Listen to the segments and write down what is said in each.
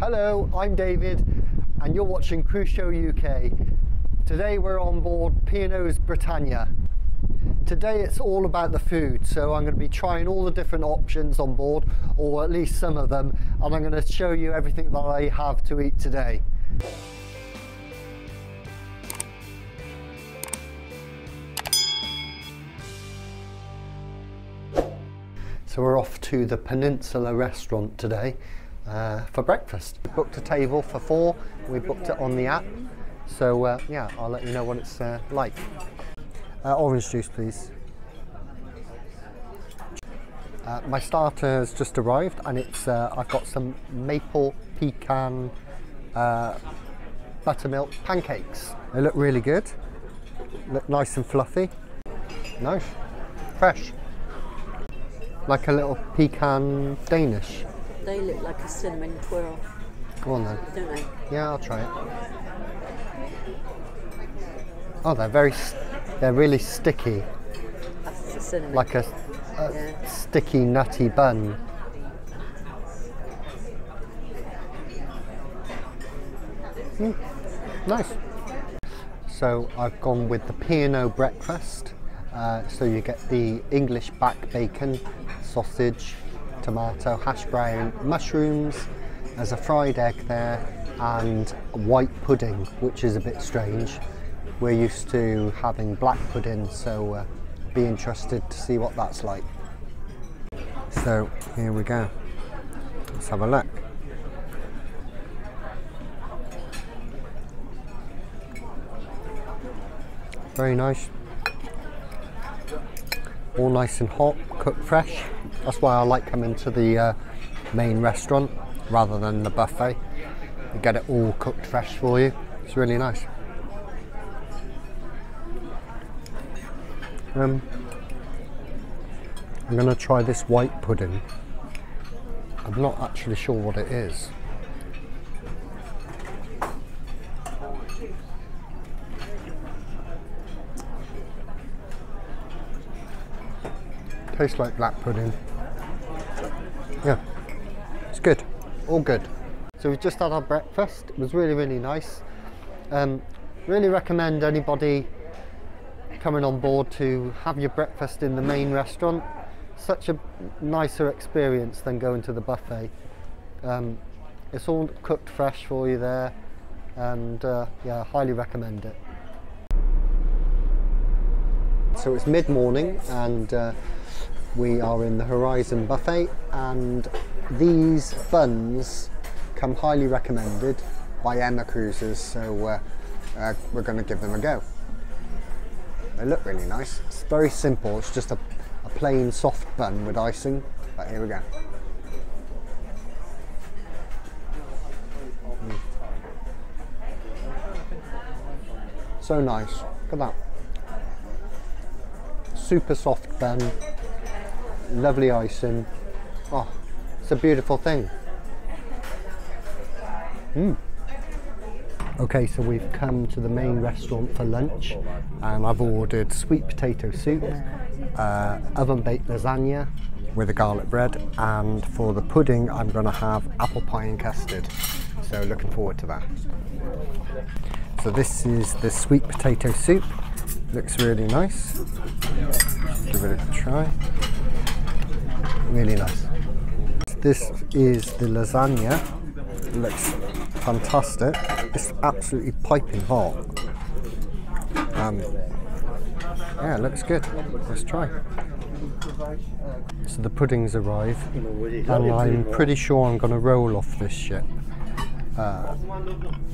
Hello, I'm David and you're watching Cruise Show UK. Today we're on board P&O's Britannia. Today it's all about the food, so I'm going to be trying all the different options on board, or at least some of them, and I'm going to show you everything that I have to eat today. So we're off to the Peninsular restaurant today uh, for breakfast. We booked a table for four, we booked it on the app. So uh, yeah, I'll let you know what it's uh, like. Uh, orange juice please. Uh, my starter has just arrived and it's uh, I've got some maple pecan buttermilk pancakes. They look really good, look nice and fluffy. Nice, fresh like a little pecan Danish. They look like a cinnamon twirl. Go on then. Don't they? Yeah, I'll try it. Oh, they're very, they're really sticky. Cinnamon. Like a, a yeah. sticky, nutty bun. Mm, nice. So I've gone with the P&O breakfast. Uh, so you get the English back bacon, sausage, tomato, hash brown, mushrooms, there's a fried egg there, and white pudding, which is a bit strange. We're used to having black pudding, so uh, be interested to see what that's like. So here we go. Let's have a look. Very nice all nice and hot, cooked fresh. That's why I like coming to the uh, main restaurant rather than the buffet. You get it all cooked fresh for you. It's really nice. Um, I'm going to try this white pudding. I'm not actually sure what it is. tastes like black pudding. Yeah, it's good, all good. So we've just had our breakfast. It was really, really nice. Um, really recommend anybody coming on board to have your breakfast in the main restaurant. Such a nicer experience than going to the buffet. Um, it's all cooked fresh for you there and uh, yeah, highly recommend it. So it's mid-morning and uh, we are in the Horizon Buffet and these buns come highly recommended by Emma Cruises so uh, uh, we're going to give them a go. They look really nice. It's very simple, it's just a, a plain soft bun with icing, but here we go. Mm. So nice, look at that. Super soft bun, lovely icing. Oh, it's a beautiful thing. Mm. Okay, so we've come to the main restaurant for lunch and I've ordered sweet potato soup, uh, oven baked lasagna with a garlic bread and for the pudding I'm going to have apple pie and custard. So looking forward to that. So this is the sweet potato soup. Looks really nice. Give it a try really nice. This is the lasagna. Looks fantastic. It's absolutely piping hot. Um, yeah, looks good. Let's try. So the pudding's arrive, and I'm pretty sure I'm going to roll off this shit. Uh,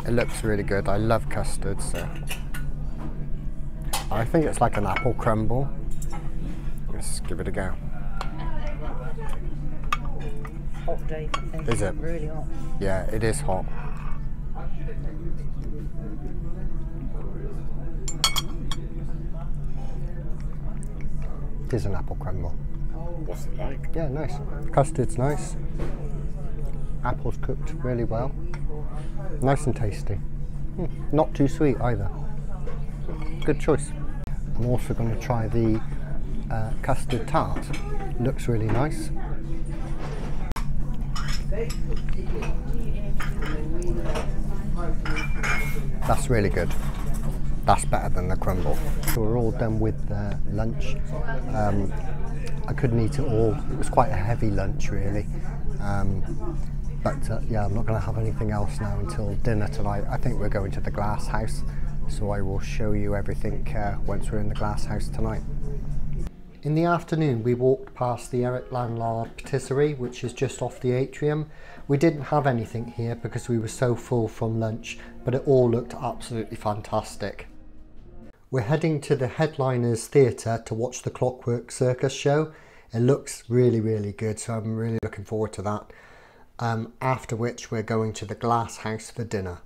it looks really good. I love custard, so I think it's like an apple crumble. Let's give it a go hot, Dave. Is it? Really hot. Yeah, it is hot. It is an apple crumble. What's it like? Yeah, nice. Custard's nice. Apple's cooked really well. Nice and tasty. Mm, not too sweet either. Good choice. I'm also going to try the uh, custard tart. Looks really nice. That's really good. That's better than the crumble. So we're all done with lunch. Um, I couldn't eat it all. It was quite a heavy lunch, really. Um, but uh, yeah, I'm not going to have anything else now until dinner tonight. I think we're going to the glass house, so I will show you everything uh, once we're in the glass house tonight. In the afternoon, we walked past the Eric Lanlard Patisserie, which is just off the atrium. We didn't have anything here because we were so full from lunch, but it all looked absolutely fantastic. We're heading to the Headliners Theatre to watch the Clockwork Circus show. It looks really, really good, so I'm really looking forward to that. Um, after which, we're going to the Glass House for dinner.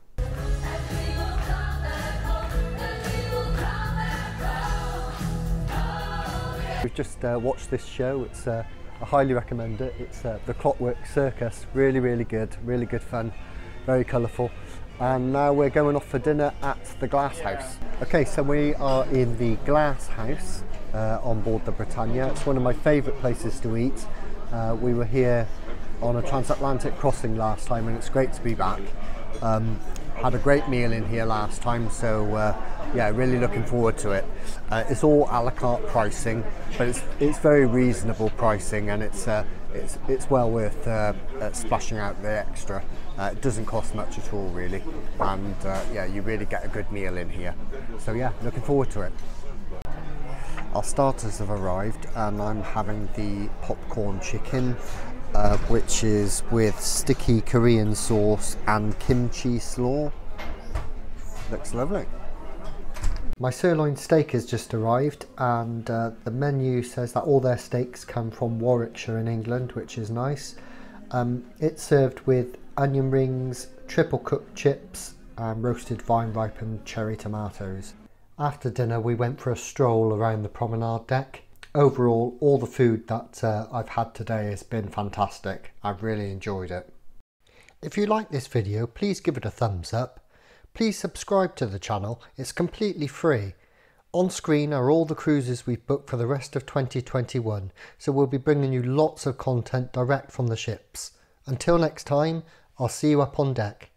We've just uh, watched this show. It's uh, I highly recommend it. It's uh, the Clockwork Circus. Really, really good. Really good fun. Very colourful. And now we're going off for dinner at the Glass House. Okay, so we are in the Glass House uh, on board the Britannia. It's one of my favourite places to eat. Uh, we were here on a transatlantic crossing last time, and it's great to be back. Um, had a great meal in here last time, so uh, yeah, really looking forward to it. Uh, it's all a la carte pricing, but it's it's very reasonable pricing, and it's uh, it's it's well worth uh, uh, splashing out the extra. Uh, it doesn't cost much at all, really, and yeah, you really get a good meal in here. So yeah, looking forward to it. Our starters have arrived, and I'm having the popcorn chicken uh, which is with sticky Korean sauce and kimchi slaw. Looks lovely. My sirloin steak has just arrived and uh, the menu says that all their steaks come from Warwickshire in England, which is nice. Um, it's served with onion rings, triple cooked chips and roasted vine ripened cherry tomatoes. After dinner we went for a stroll around the promenade deck overall, all the food that uh, I've had today has been fantastic. I've really enjoyed it. If you like this video, please give it a thumbs up. Please subscribe to the channel, it's completely free. On screen are all the cruises we've booked for the rest of 2021, so we'll be bringing you lots of content direct from the ships. Until next time, I'll see you up on deck.